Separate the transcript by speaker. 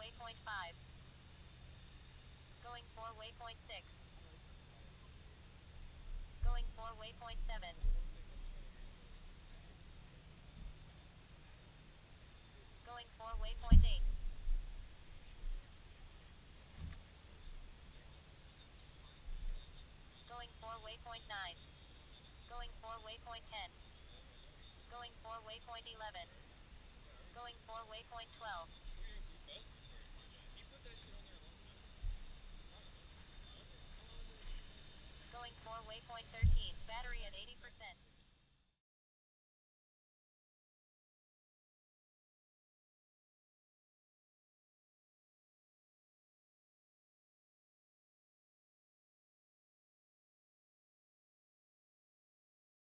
Speaker 1: waypoint 5. Going for waypoint 6. Going for waypoint 7. Going for waypoint 8. Going for waypoint 9. Going for waypoint 10. Going for waypoint 11. Going for waypoint 12. Going waypoint 13. Battery at 80%.